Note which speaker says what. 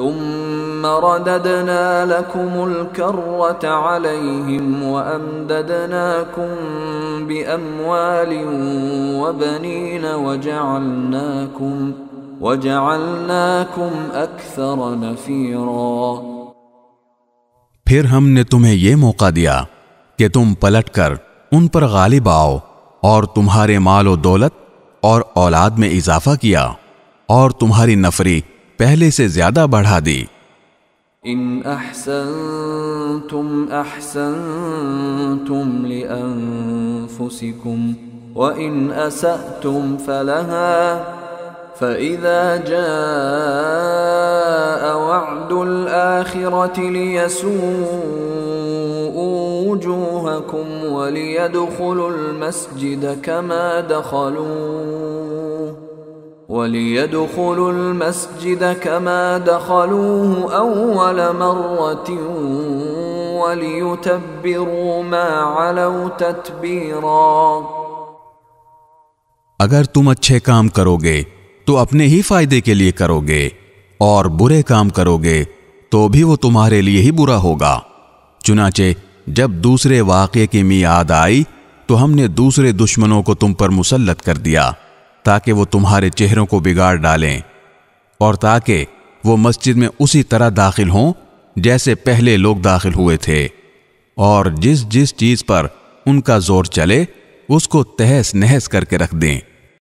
Speaker 1: ثم رددنا لكم الكرة عليهم وأمددناكم بأموال وبنين وجعلناكم وجعلناكم أكثر نفيرا
Speaker 2: پھر ہم نے تمہیں یہ موقع دیا کہ تم پلٹ کر ان پر غالب آؤ اور تمہارے مال و دولت اور اولاد میں اضافہ کیا اور تمہاری نفری پہلے سے زیادہ بڑھا دی
Speaker 1: إن أحسنتم أحسنتم لأنفسكم وإن أسأتم فلها فإذا جاء وعد الآخرة ليسوءوا وجوهكم وليدخلوا المسجد كما دخلوه وَلِيَدْخُلُوا الْمَسْجِدَ كَمَا دَخَلُوهُ أَوَّلَ مَرَّةٍ وَلِيُتَبِّرُوا مَا عَلَوْا تَتْبِيرًا
Speaker 2: اگر تم اچھے کام کرو گے تو اپنے ہی فائدے کے لیے کرو گے اور برے کام کرو گے تو بھی وہ تمہارے لیے ہی برا ہوگا۔ چنانچہ، جب دوسرے واقعے کی میاد آئی، تو ہم نے دوسرے دشمنوں کو تم پر مسلط کر دیا۔ تاکہ وہ تمہارے چہروں کو بگاڑ ڈالیں اور تاکہ وہ مسجد میں اسی طرح داخل ہوں جیسے پہلے لوگ داخل ہوئے تھے۔ اور جس جس چیز پر ان کا زور چلے، اس کو تہس نہس کر کے رکھ دیں۔